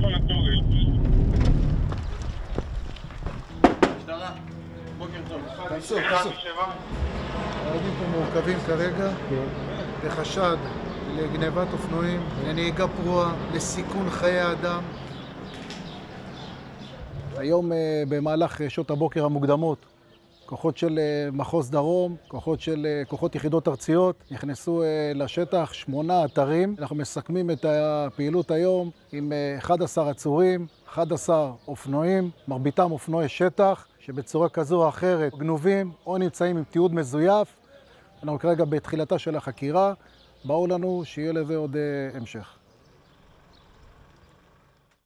טלפון לתורל. משטרה, בוקר טוב. תעשו, תעשו. האוהדים פה מעוכבים כרגע בחשד לגנבת אופנועים, לנהיגה פרועה, לסיכון חיי אדם. היום אה, במהלך אה, שעות הבוקר המוקדמות, כוחות של אה, מחוז דרום, כוחות של אה, כוחות יחידות ארציות, נכנסו אה, לשטח שמונה אתרים. אנחנו מסכמים את הפעילות היום עם אה, 11 עצורים, 11 אופנועים, מרביתם אופנועי שטח, שבצורה כזו או אחרת גנובים או נמצאים עם תיעוד מזויף. אנחנו כרגע בתחילתה של החקירה, ברור לנו שיהיה לזה עוד המשך.